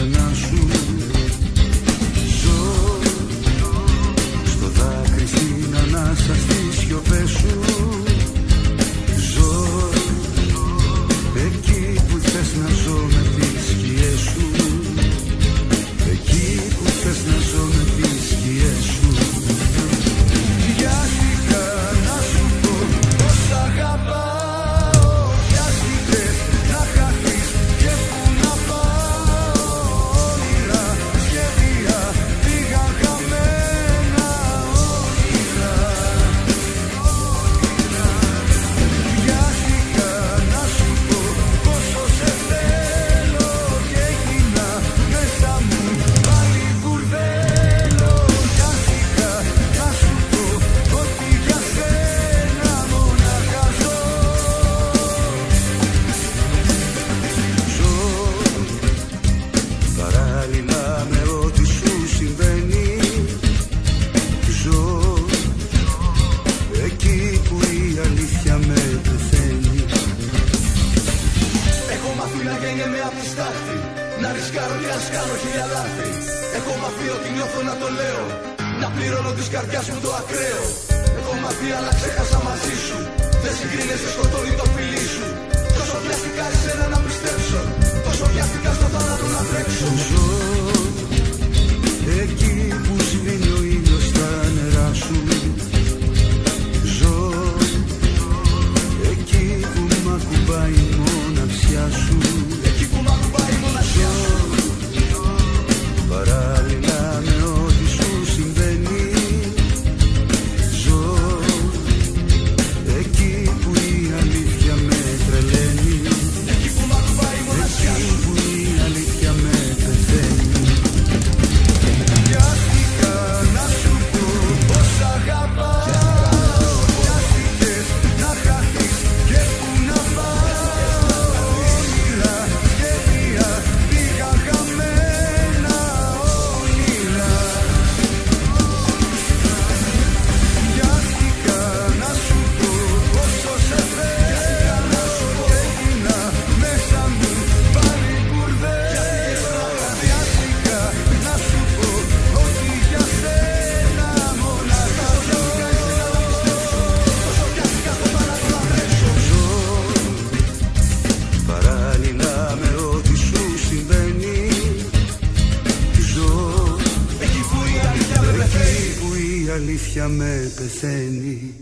I'm not sure. της κάνω χίλια λάθη Έχω μαθεί ότι νιώθω να το λέω. Να πληρώνω τη καρδιάς μου το ακραίο. Έχω μαθεί αλλά ξέχασα μαζί σου. Δεν συγκρίνεσαι σκοτώνει το φιλί σου. Τόσο βιαστικά εσένα να παράλληλα με ό,τι σου συμβαίνει. Ζω. Εκεί που η αλήθεια με πεθαίνει